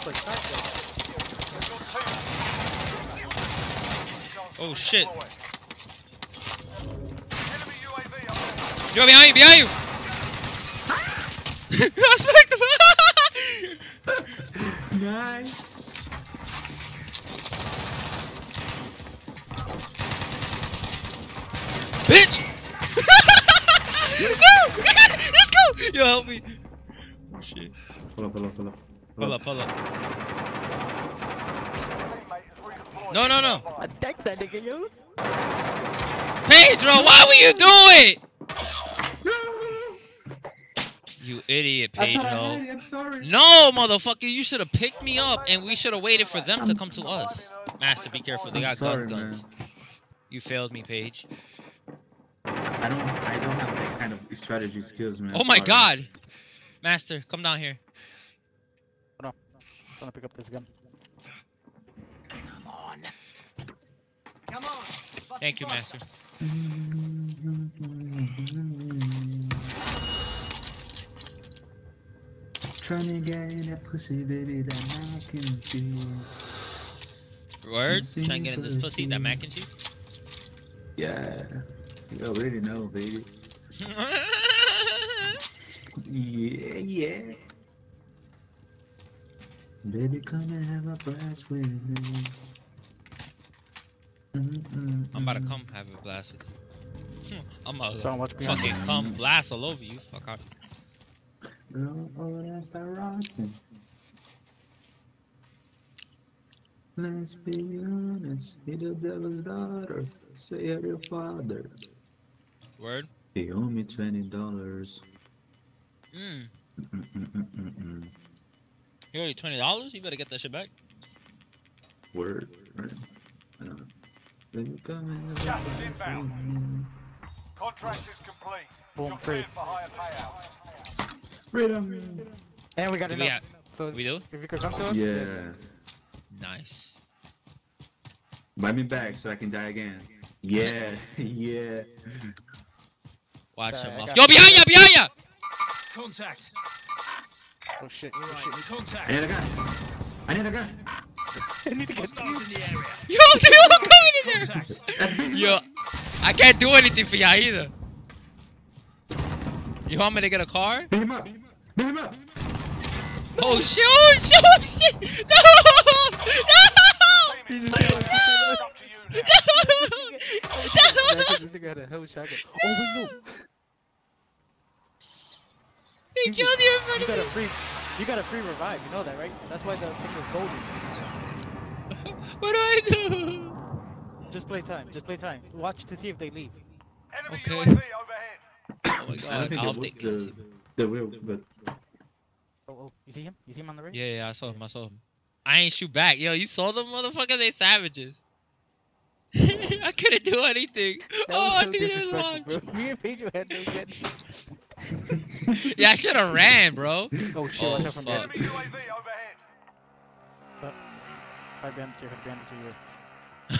shotgun. Oh shit. Yo, behind you, behind you! I smacked him! Nice. Bitch! no! Let's go! Yo, help me. Oh, shit. Pull up, pull up, pull up. Pull up, pull up. No, no, no. Attack that nigga, yo. Pedro, why would you do it? You idiot, I Pedro. I'm sorry. No, motherfucker, you should have picked me up and we should have waited for them to come to us. Master, be careful. They I'm got sorry, guns, guns. man. You failed me, Paige. I don't, I don't have that kind of strategy skills, man. Oh my Sorry. god. Master, come down here. I'm gonna pick up this gun. Thank you, Master. Trying to get that pussy, baby, that mac and cheese. Word? Trying to get in this pussy, that mac and cheese? Yeah. You already know, baby. Yeah, yeah. Baby, come and have a blast with me. Mm-mm-mm. I'm about to come have a blast with you. I'm about Don't watch to me. fucking come blast all over you. Fuck out. Girl, oh, that's the rotten. Let's be honest, he the devil's daughter. Say you're your father. Word? He owe me twenty dollars. Mm. Mm-mm-mm-mm-mm. You owe you twenty dollars? You better get that shit back. Word, word. Baby, come and have Gas is inbound. Contract is complete. Boom, You're free. for higher payout. Freedom. And we got Do enough. we, So we do? if you could come to us. Yeah. Nice. Buy me back so I can die again. Yeah, yeah. Watch him I off. got Yo, behind ya, behind ya! Contact. Oh shit. Oh shit. I need a gun. I need a gun. I need to get Hostiles in the area. Yo, they all coming in there! Contact. That's big. Yo, I can't do anything for y'all either. You want me to get a car? Beat him up. Beat him up. Oh shit, oh shit, oh shit! No! Team is No! clear. It's up to you now. Yeah, 'cause this nigga had a hell shotgun. Oh wait, no. He killed you in front You of got a free. You got a free revive. You know that, right? That's why the thing is golden. What do I do? Just play time. Just play time. Watch to see if they leave. Enemy Okay. UAV overhead. Oh my I think I'll the, think. the, the will, but Oh, oh, you see him? You see him on the right? Yeah, yeah, I saw him, I saw him. I ain't shoot back. Yo, you saw them motherfuckers? They savages. I couldn't do anything. That oh, was I so think it was disrespectful, launch. bro. Me and Pedro had no get. Yeah, I should have ran, bro. Oh shit! Oh, watch out from there. fuck. Enemy UAV overhead. Five bandits here. Five bandits here.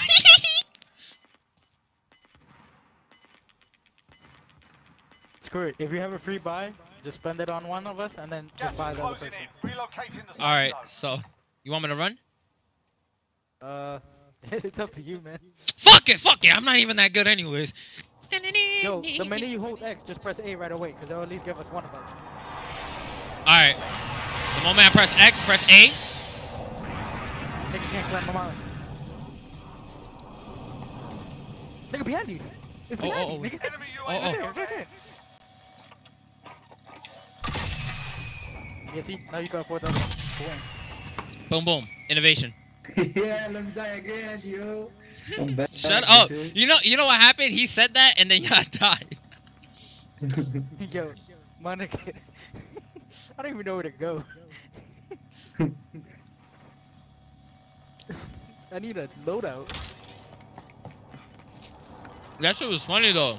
Screw it. If you have a free buy, just spend it on one of us, and then Gas just buy the other closing person. in. The safe All right, zone. so you want me to run? Uh, it's up to you, man. Fuck it, fuck it. I'm not even that good, anyways. Yo, the minute you hold X, just press A right away, because they'll at least give us one of us. All right. The moment I press X, press A. Nigga can't climb a mountain. Nigga behind you. It's Oh, behind oh, you, oh. nigga. Enemy Oh, UAV oh. Right there, right there. Yeah, see, now you got four thousand. Boom. Boom, boom. Innovation. yeah, let me die again, yo. I'm back. Shut up. Oh, bitches. You know, you know what happened? He said that, and then y'all died. Yo, my nigga. I don't even know where to go. I need a loadout. That shit was funny though.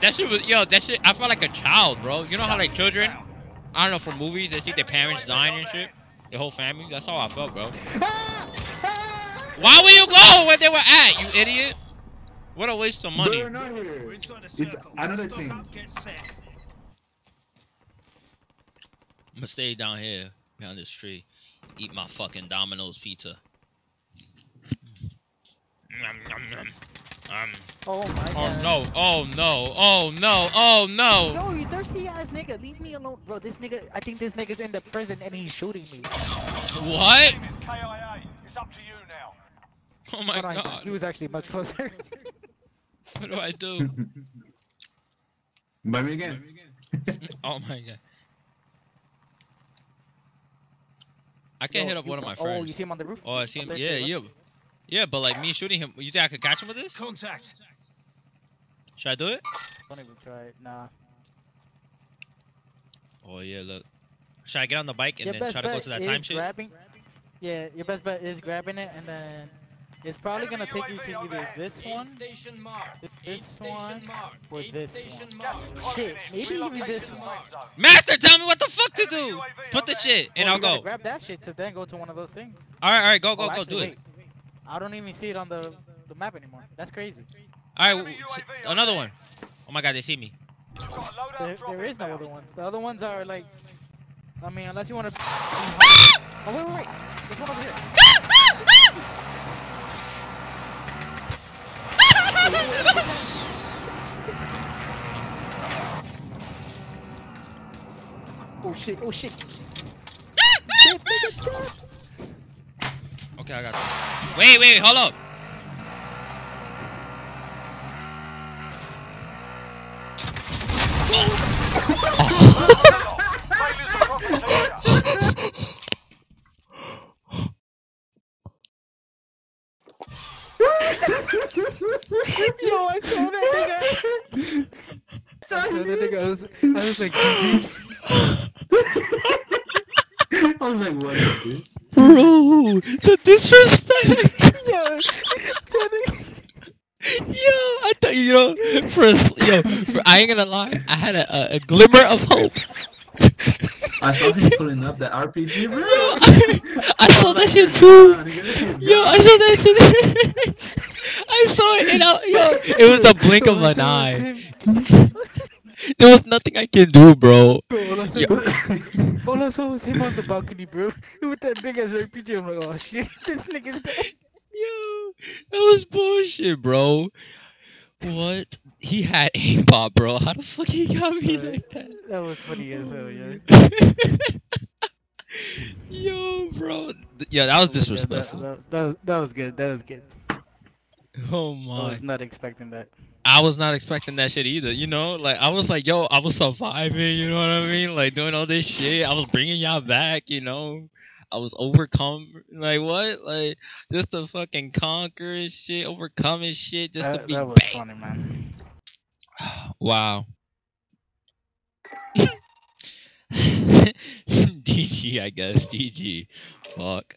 That shit was yo. That shit. I felt like a child, bro. You know how like children, I don't know from movies, they see their parents dying and shit, their whole family. That's how I felt, bro. Why would you go where they were at, you idiot? What a waste of money. They're not here. It's another team. I'm gonna stay down here behind this tree, eat my fucking Domino's pizza. Nom, nom, nom. Um, Oh my oh god. no! Oh no! Oh no! Oh no! No, you thirsty ass nigga. Leave me alone, bro. This nigga, I think this nigga's in the prison and he's shooting me. What? Team KIA. It's up to you now. Oh my Hold on, god! He was actually much closer. What do I do? Buy me again. Oh my god! I can't Yo, hit up one of my oh, friends. Oh, friends. you see him on the roof? Oh, I see him. Yeah, the yeah, yeah. But like me shooting him, you think I could catch him with this? Contact. Should I do it? Don't even try it. Nah. Oh yeah, look. Should I get on the bike and your then try to go to that time shit? grabbing. Yeah, your best bet is grabbing it, and then it's probably gonna Enemy take you to either this one station marked. This station one or this station one. Gas marked. is closing Shit, maybe even this one. Master, tell me what the fuck to do. UAV Put the shit and Well, I'll go. grab that shit to then go to one of those things. All right, all right, go, go, Oh, go, actually, do it. wait. I don't even see it on the the map anymore. That's crazy. All right, Enemy w- s- UAV another overhead. one. Oh my god, they see me. Got a loadout There, there is no inbound. other ones. The other ones are like, I mean, unless you want to. Ah! oh wait, wait, wait. There's one over here. Ah! Ah! Oh shit! Oh shit! Shit, shit. Okay, I got this. Wait, wait, hold up. Yo, I saw that nigga. I saw that nigga. I was, I was like, I was like, what is this? Bro, the disrespect. yo, Yo, I thought you know, for a, yo, for, I ain't gonna lie, I had a, a, a glimmer of hope. I saw him pulling up that RPG, bro. I saw that shit too. Yo, I saw that shit. I saw it and I, yo, it was the blink of an eye. There was nothing I can do, bro. Bro, all I saw, Yo. all I saw was him on the balcony, bro. With that big ass RPG, I'm like, oh shit, this nigga's dead. Yo, that was bullshit, bro. What? He had aimbot, bro. How the fuck he got me Uh, like that? That was funny as hell, yeah. Yo, bro. Yeah, that was That, disrespectful. that, that was, that was good. That was good. Oh my! I was not expecting that. I was not expecting that shit either. You know, like I was like, yo, I was surviving. You know what I mean? Like doing all this shit. I was bringing y'all back. You know, I was overcome. Like what? Like just to fucking conquer and shit, overcoming shit, just that, to be that was bang. funny, man. Wow. GG, I guess. GG. Fuck.